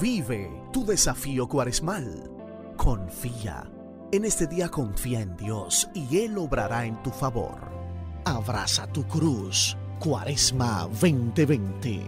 Vive tu desafío cuaresmal. Confía. En este día confía en Dios y Él obrará en tu favor. Abraza tu cruz. Cuaresma 2020.